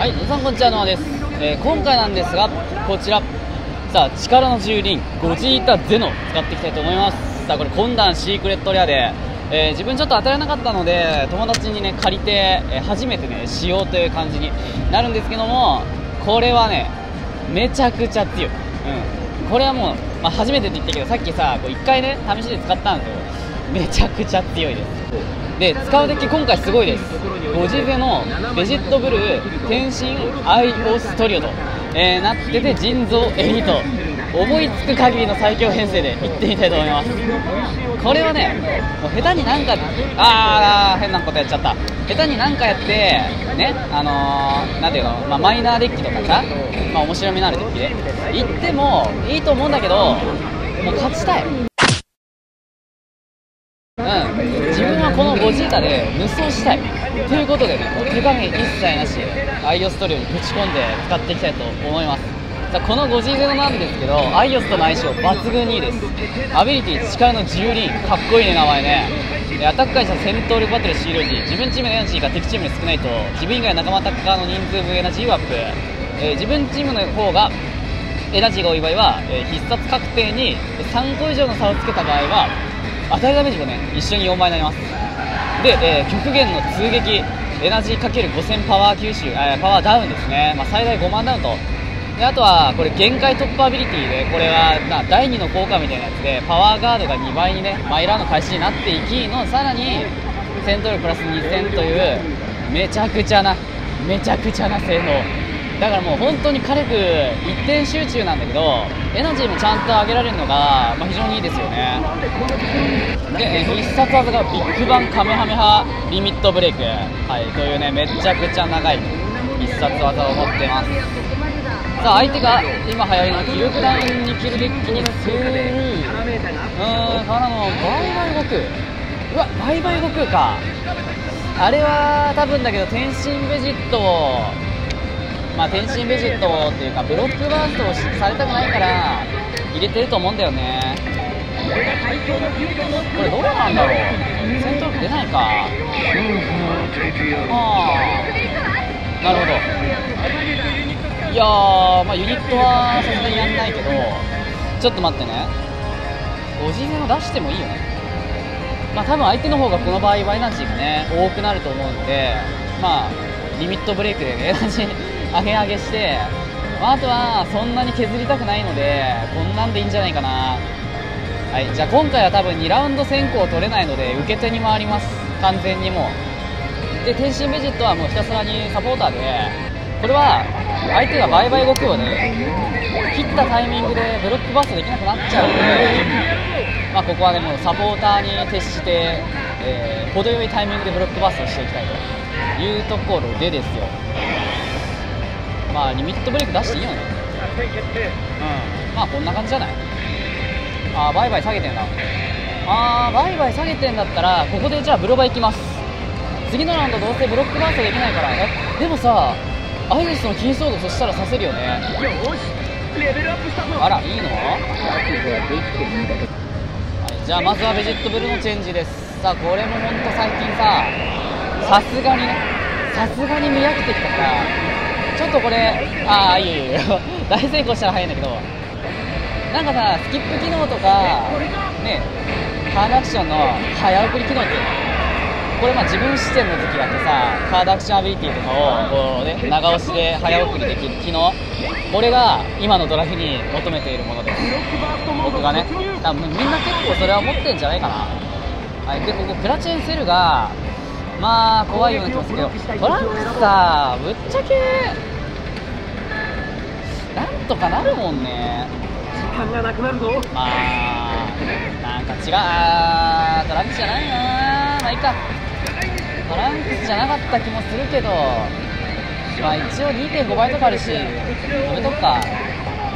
はい、皆さんこんにちは、ノアです、えー今回なんですが、こちら、さあ、力の蹂躙、ゴジータゼノ使っていきたいと思います。さあ、これ、懇談シークレットレアで、えー自分ちょっと当たらなかったので、友達にね、借りて、えー初めてね、使用という感じになるんですけども、これはね、めちゃくちゃ強い。うん。これはもう、まあ、初めてって言ったけど、さっきさ、こう1回ね、試しで使ったんですよ。めちゃくちゃ強いです。で使うデッキ今回すごいです。ゴジゼのベジットブルー天神アイオストリオと、えーなってて腎臓エリート思いつく限りの最強編成でいってみたいと思います。これはねもう下手になんかあー変なことやっちゃった。下手になんかやってねあのー、なんていうの、まあ、マイナーデッキとかさ、まあ、面白みのあるデッキで行ってもいいと思うんだけどもう勝ちたいうん、自分はこのゴジータで無双したい。ということでねもう手加減一切なし。アイオストリオにぶち込んで使っていきたいと思います。さこのゴジーゼノなんですけどアイオスとの相性抜群にいいです。アビリティ力の蹂躙かっこいいね名前ね。アタック会社戦闘力バトル終了時自分チームのエナジーが敵チームに少ないと自分以外の仲間アタッカーの人数分エナジーをアップ、えー自分チームの方がエナジーが多い場合は、えー必殺確定に3個以上の差をつけた場合は与えるダメージもね一緒に4倍になります。で、えー極限の通撃エナジー ×5000 パワー吸収、えーパワーダウンですね、まあ、最大5万ダウンと。であとはこれ限界突破アビリティでこれはな第2の効果みたいなやつでパワーガードが2倍にねマイラーの開始になっていきのさらに戦闘力プラス2000というめちゃくちゃなめちゃくちゃな性能。だからもう本当に火力一点集中なんだけどエナジーもちゃんと上げられるのが、まあ、非常にいいですよね。で、必殺技がビッグバンカメハメハリミットブレイク、はい、というねめちゃくちゃ長い必殺技を持ってます。さあ相手が今流行りの記録ダウンに切るデッキにするうーんからのバイバイ悟空。うわバイバイ悟空か。あれは多分だけど天心ベジットをまあ天心ベジットっていうかブロックバーストをされたくないから入れてると思うんだよね。これどうなんだろう。戦闘力出ないか。ああなるほど。いやーまあユニットはさすがにやんないけど。ちょっと待ってね。5次元を出してもいいよね。まあ多分相手の方がこの場合はエナジーがね多くなると思うんでまあリミットブレイクでねエナジー上げ上げして、まあ、あとはそんなに削りたくないのでこんなんでいいんじゃないかな。はいじゃあ今回は多分2ラウンド先行取れないので受け手に回ります。完全にもう。で天心ベジットはもうひたすらにサポーターでこれは相手がバイバイ動くをね切ったタイミングでブロックバストできなくなっちゃうんで、まあ、ここはねもうサポーターに徹して、えー程よいタイミングでブロックバストしていきたいというところでですよ。まあリミットブレイク出していいよね。うん。まあこんな感じじゃない？あーバイバイ下げてんな。あーバイバイ下げてんだったらここでじゃあブロバ行きます。次のラウンドどうせブロックバーストできないから。えでもさアイリスの金ソードそしたらさせるよね。あらいいの？はい、じゃあまずはベジットブルのチェンジです。さあこれもほんと最近ささすがにねさすがに見飽きてきたからちょっとこれああいいいい大成功したら早いんだけどなんかさスキップ機能とかねカードアクションの早送り機能っていうの？これまあ自分視点の時があってさカードアクションアビリティとかをこうね長押しで早送りできる機能？これが今のドラフに求めているものです。僕がね多分みんな結構それは持ってるんじゃないかな。はいでここクラチェンセルがまあ怖いような気もするけど。トランクスさぶっちゃけなんとかなるもんね。まあなんか違うトランクスじゃないな。まあいいか。トランクスじゃなかった気もするけど。まあ一応2.5倍とかあるし。止めとくか。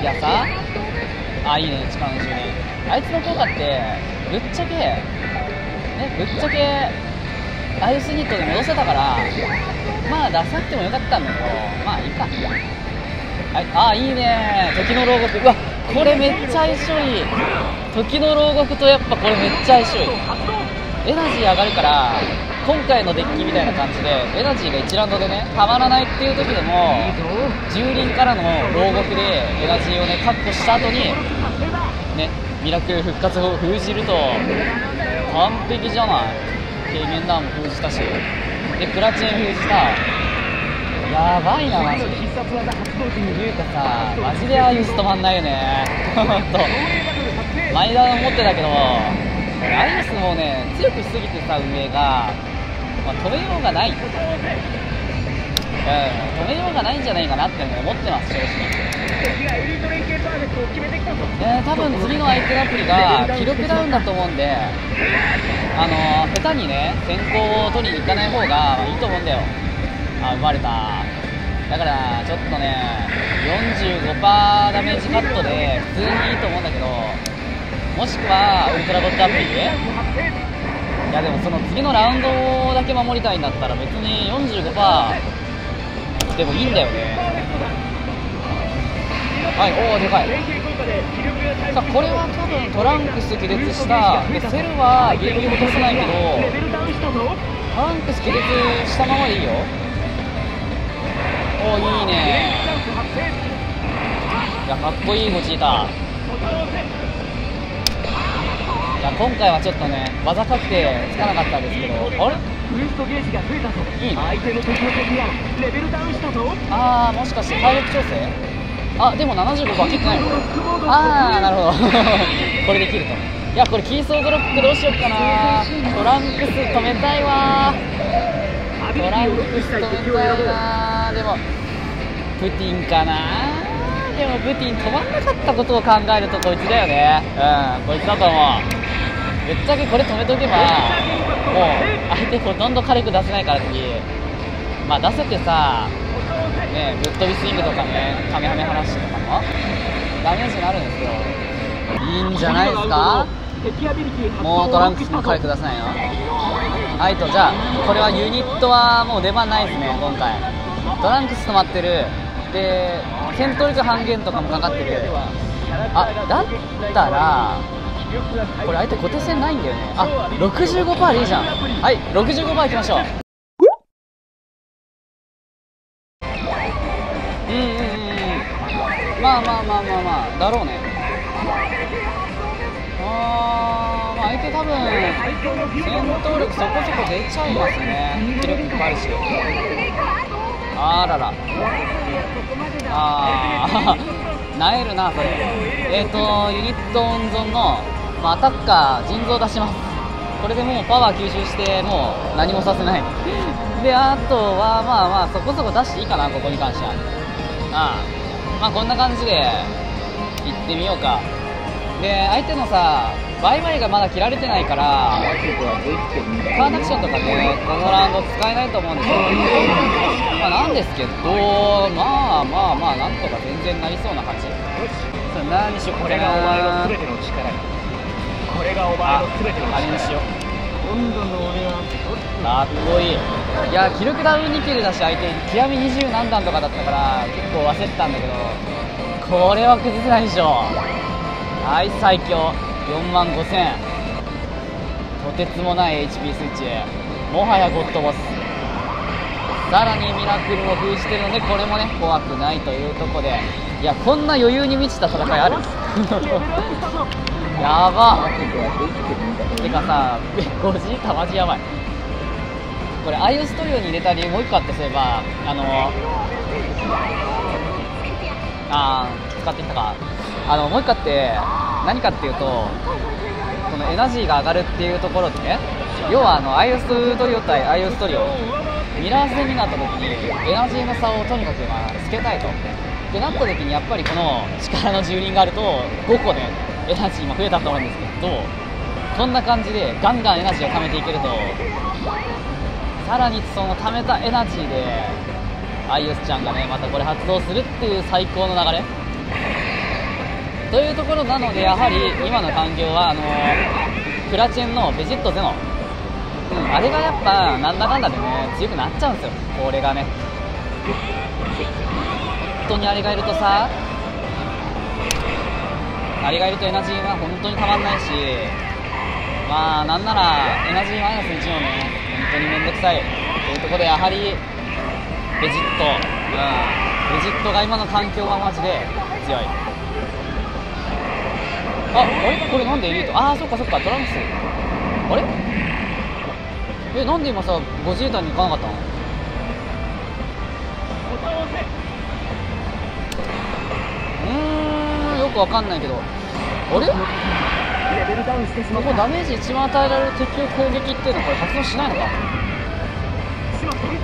いやさ。あいいね。力の充電。あいつの効果ってぶっちゃけねぶっちゃけアイスニットで戻せたからまあ出さなくてもよかったんだけどまあいいか。はい、あいいね。時の牢獄。うわこれめっちゃ相性いい。時の牢獄とやっぱこれめっちゃ相性いい。エナジー上がるから今回のデッキみたいな感じでエナジーが1ラウンドでね。たまらないっていう時でも蹂躙からの牢獄でエナジーをね確保した後にねミラクル復活を封じると完璧じゃない。軽減ダウンも封じたし。でプラチン封じた。やばいなマジ。でいうかさマジでああいうス止まんないよね。ほんと。前田思ってたけど。アイスもね強くしすぎてさ運営が、まあ、止めようがない。うん止めようがないんじゃないかなって思ってます正直。えー、多分次の相手アプリが記録ダウンだと思うんであのー、下手にね先行を取りに行かない方がいいと思うんだよ。あ生まれた。だからちょっとね45%ダメージカットで普通にいいと思うんだけどもしくはウルトラゴッドアプリいやでもその次のラウンドだけ守りたいんだったら別に45%でもいいんだよね。はいおおでかい。さあこれは多分トランクス気絶した。でセルはギリギリ落とせないけどトランクス気絶したままでいいよ。おおいいね。いやかっこいいゴチータ。いや今回はちょっとね技確定つかなかったんですけどあれ？ウエストゲージが増えたぞいいの相手の敵の敵がレベルダウンしたぞああもしかして体力調整？あでも75番切ってないの？ああなるほど。これできると。いやこれキーソードロックどうしよっかな。トランクス止めたいわ。トランクス止めたいな。でもプティンかな。でもプティン止まんなかったことを考えるとこいつだよね。うんこいつだと思う。ぶっちゃけこれ止めとけばもう相手ほとんど火力出せないから次。まあ出せてさねぶっ飛びスイングとかねカメハメ話とかもダメージになるんですけどいいんじゃないですか？もうトランクスも火力出せないのはいとじゃあこれはユニットはもう出番ないですね今回。トランクス止まってる。で戦闘力半減とかもかかってるあだったらこれ相手固定線ないんだよね。あ65%いいじゃん。はい65%いきましょう。うんまあまあまあまあまあ。だろうね。あーまあ相手多分戦闘力そこそこ出ちゃいますね。気力いっぱいあるしあらら。ああ なえるなそれ。えっ、ー、とユニット温存のまあ、アタッカー、腎臓出します。これでもうパワー吸収してもう何もさせない。で、あとはまあまあそこそこ出していいかな、ここに関しては。ああまあこんな感じで行ってみようか。で、相手のさ、バイバイがまだ切られてないから、カーナクションとかね、このラウンド使えないと思うんですよ。まあなんですけど、まあまあまあ、なんとか全然なりそうな感じ。何しよう、これがお前の全ての力これがお前の全てのあれにしようかっこいい。いや記録ダウン2キルだし相手極み20何段とかだったから結構焦ったんだけどこれは崩せないでしょはい最強。4万5000とてつもない HP スイッチ。もはやゴッドボス。さらにミラクルも封じてるのでこれもね怖くないというとこで。いやこんな余裕に満ちた戦いある？やば。てかさゴジータマジやばい。これアイオストリオに入れた理由もう一個あってそういえばあのあー使ってきたか。あのもう一個あって何かっていうとこのエナジーが上がるっていうところでね要はあのアイオストリオ対アイオストリオミラー戦になった時にエナジーの差をとにかくまあつけたいと。ってなった時にやっぱりこの力の蹂躙があると5個ねエナジーも増えたと思うんですけどこんな感じでガンガンエナジーを貯めていけるとさらにその貯めたエナジーでアイオスちゃんがねまたこれ発動するっていう最高の流れ。というところなのでやはり今の環境はあのクラチェンのベジットゼノ、うん、あれがやっぱなんだかんだでね強くなっちゃうんですよこれがね。本当にあれがいるとさあれがいるとエナジーが本当にたまんないしまあなんならエナジーマイナス1をね本当に面倒くさい。というところでやはりベジット、うん、ベジットが今の環境はマジで強い。ああれ？これなんでエリート？ああそっかそっかトランクス。あれ？えなんで今さゴジータに行かなかったの？うーんよくわかんないけど。あれ？ここダメージ一番与えられる敵を攻撃っていうのはこれ発動しないのか？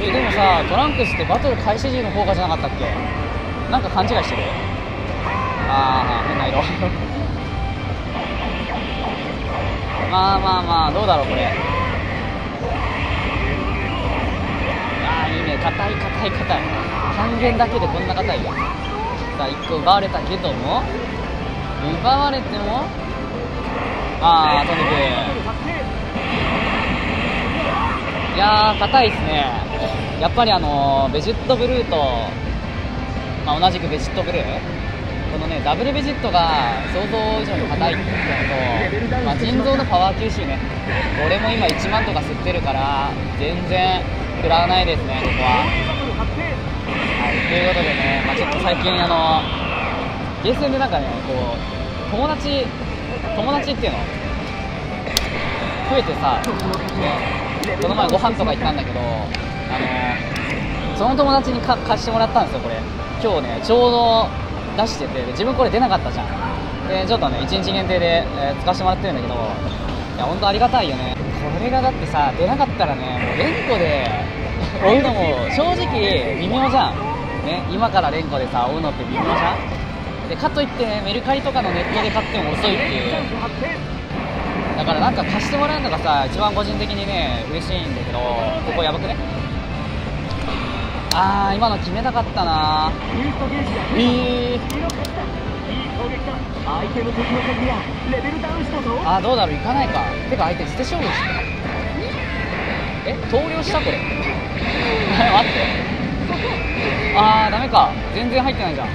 えでもさトランクスってバトル開始時の効果じゃなかったっけ？なんか勘違いしてる？ああ変な色。まあまあまあどうだろうこれ。ああいいね。硬い硬い硬い。半減だけでこんな硬いよさ1個奪われたけども奪われても？ああトニクいやー硬いですね。やっぱりあのベジットブルーと、まあ、同じくベジットブルー。このねダブルベジットが想像以上に硬いっていうのと、まあ、腎臓のパワー吸収ね。これも今1万とか吸ってるから全然食らわないですねここは、ということでね、まあ、ちょっと最近あのゲーセンでなんかねこう友達友達っていうの増えてさ、ね、この前ご飯とか行ったんだけどあのその友達にか貸してもらったんですよこれ。今日ねちょうど出しててで自分これ出なかったじゃん。でちょっとね1日限定で、えー使わせてもらってるんだけどいや本当ありがたいよね。これがだってさ出なかったらねもう連呼で 追うのも正直微妙じゃん、ね、今から連呼でさ追うのって微妙じゃん？でかといってねメルカリとかのネットで買っても遅いっていう。だからなんか貸してもらえるのがさ一番個人的にね嬉しいんだけどここやばくね。あー今の決めたかったな。ブーストゲージがえー、いい攻撃だ。相手の敵の鍵がレベルダウンしたぞ。あーどうだろう？いかないか。てか相手捨て勝負してえ投了したこれ。待ってあーダメか。全然入ってないじゃん。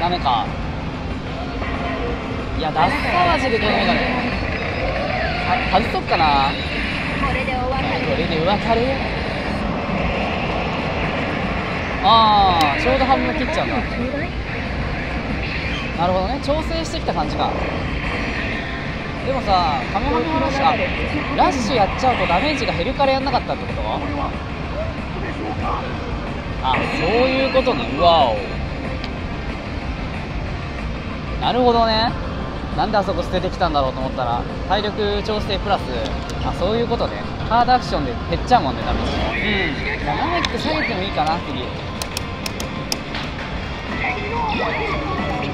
ダメか。いやダッサマジでこのメガネ外そっかな。これでお別れこれでお別れああちょうど半分切っちゃうんだ。なるほどね。調整してきた感じか。でもさカメハメハラッシュラッシュやっちゃうとダメージが減るからやんなかったってこと？あそういうことねうわおなるほどね。なんであそこ捨ててきたんだろうと思ったら体力調整プラス。あそういうことね。ハードアクションで減っちゃうもんねダメージもうん。ダメック下げてもいいかな次。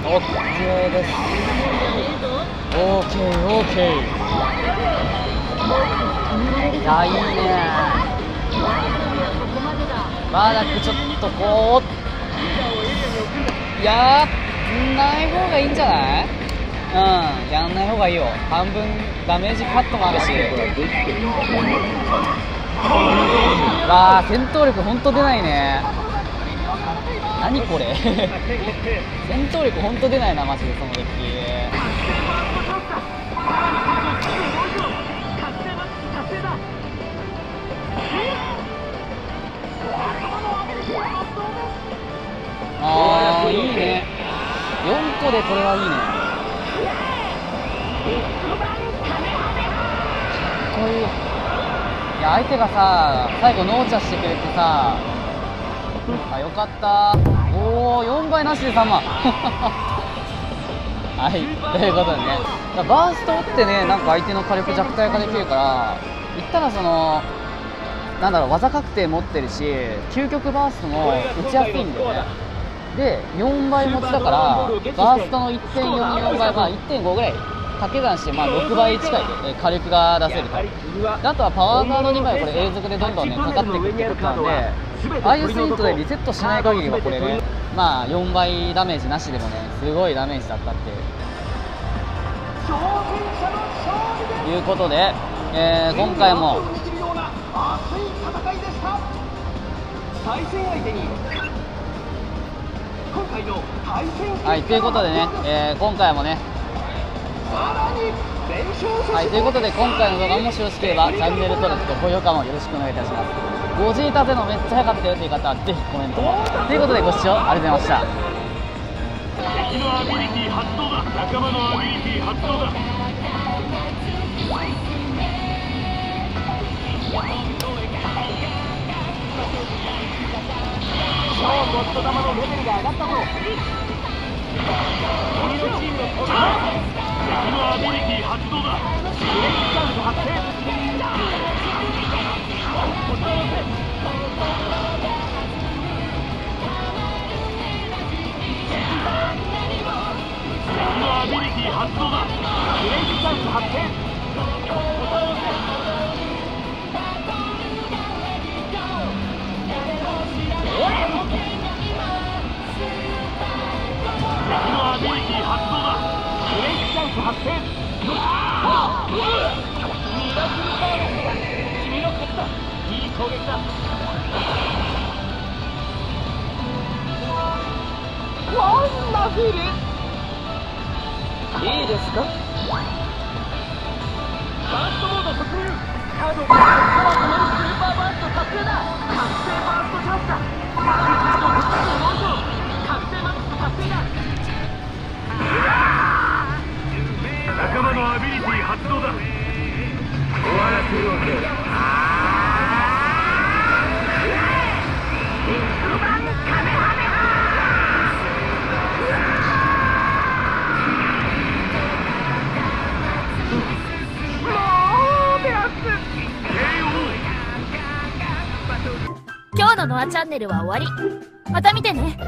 OK です。OKOK いやいいねバーダックちょっとこういやーない方がいいんじゃない？うんやんない方がいいよ。半分ダメージカットもあるし。わあ戦闘力ほんと出ないね。何これ？戦闘力ほんと出ないなマジでそのデッキ。ああいいね。4個でこれはいいね。かっこいい。や相手がさ最後ノーチャしてくれてさあよかった。おお4倍なしで3万。はいということでね。バーストってねなんか相手の火力弱体化できるから言ったらそのなんだろう技確定持ってるし究極バーストも打ちやすいんだよね。で4倍持ちだからバーストの1.44倍まあ1.5ぐらい。掛け算してまあ6倍近いえ火力が出せると。あとはパワーカード2枚これ永続でどんどんねかかっていくってことなんでああいうスイートでリセットしない限りはこれねまあ4倍ダメージなしでもねすごいダメージだったって。いうことで、えー今回も。熱い戦いでした。対戦相手にはいということでね、えー今回もねさらにはい、ということで今回の動画もしよろしければチャンネル登録と高評価もよろしくお願いいたします。5時立てのめっちゃ早かったよという方はぜひコメントも。ということでご視聴ありがとうございました。敵のアビリティ発動だ仲間のアビリティ発動だゴッド玉のレベルが上がったぞ。鬼のチームの敵のアビリティ発動だ。ブレイクダウンス発生ンダフルいいですか？バーストモード突入カードをパワーとなるスーパーバースト達成だ覚醒バーストチャンスだマックスと特殊をロー覚醒マックス達成だ仲間のアビリティ発動だ終わらせるわけだ。チャンネルは終わり。また見てね。